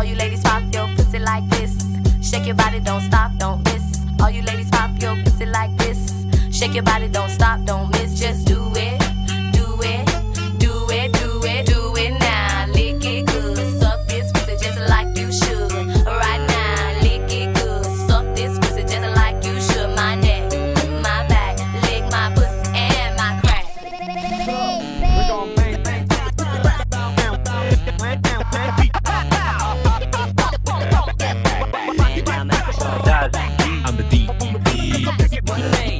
All you ladies pop your pussy like this. Shake your body, don't stop, don't miss. All you ladies pop your pussy like this. Shake your body, don't stop, don't miss. Just One name.